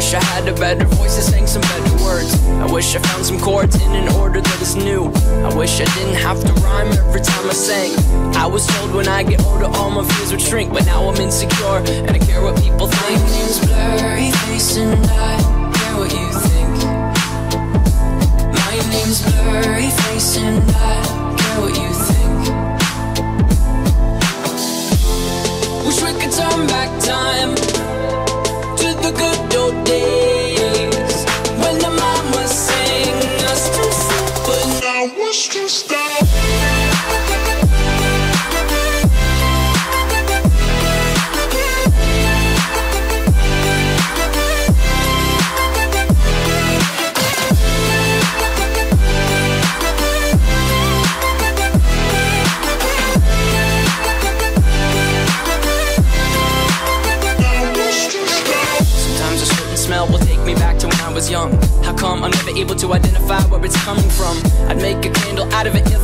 wish I had a better voice to sing some better words. I wish I found some chords in an order that is new. I wish I didn't have to rhyme every time I sang. I was told when I get older all my fears would shrink, but now I'm insecure and I care what people think. My name's blurry face and I care what you think. My name's blurry face and I care what you think. Wish we could turn back time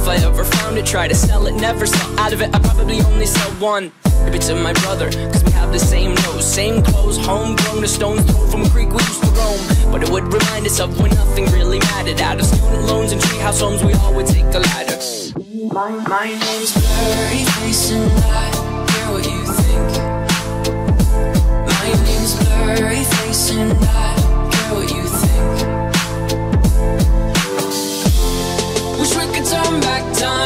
if I ever found it. Try to sell it, never sell out of it. I probably only sell one. Maybe to my brother, cause we have the same nose, same clothes, homegrown, a stone's throw from a creek we used to roam. But it would remind us of when nothing really mattered. Out of student loans and treehouse homes, we all would take a latter. My, my name's Blurry Face and I care what you think. My name's Blurryface and I turn back time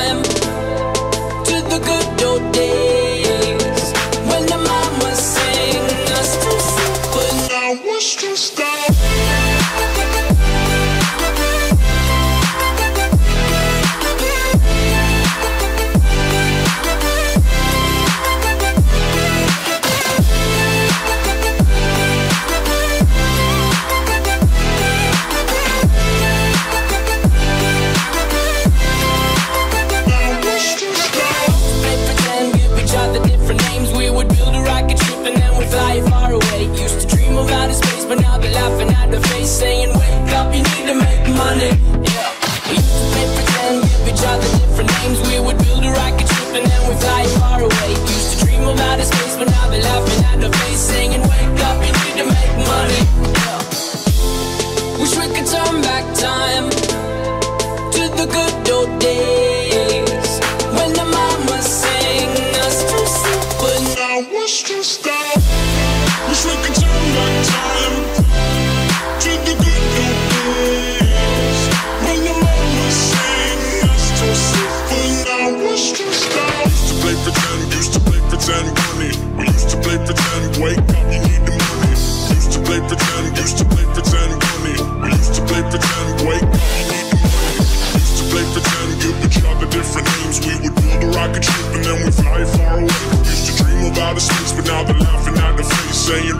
now they're laughing at the face, saying,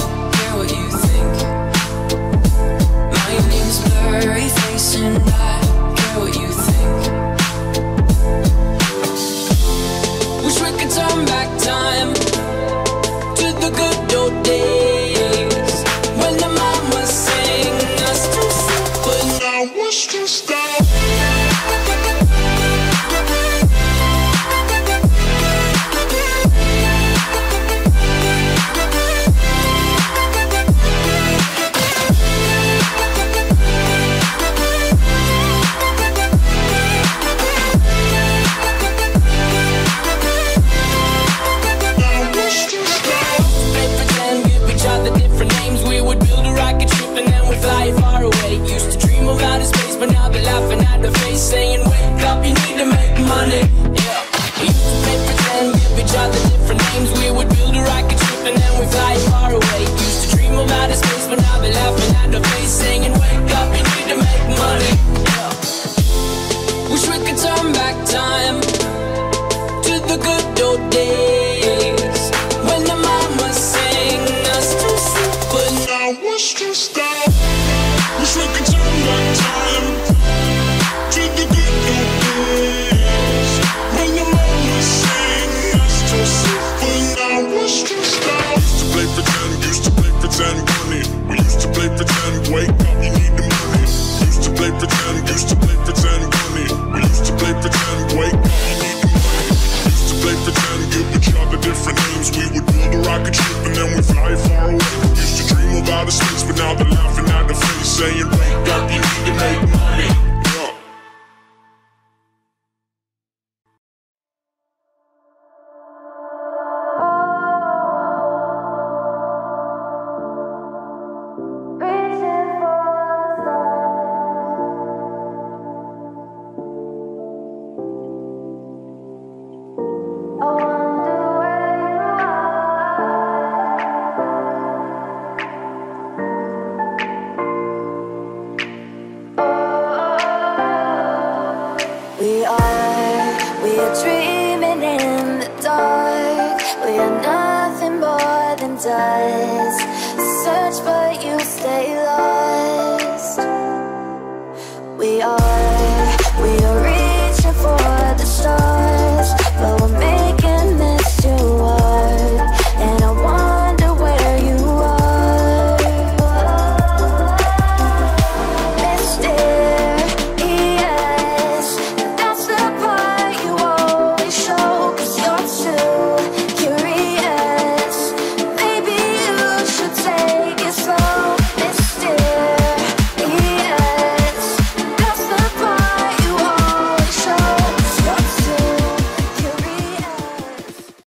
side